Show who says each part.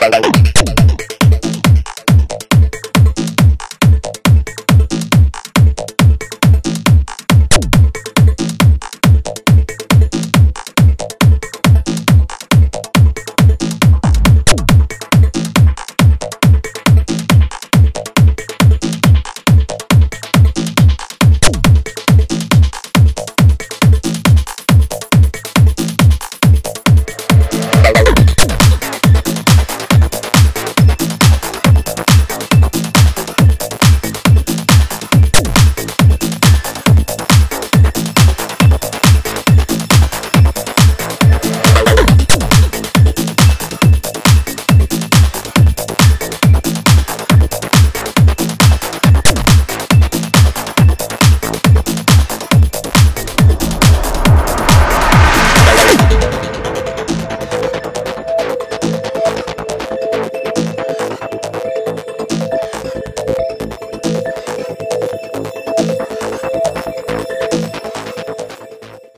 Speaker 1: Bye.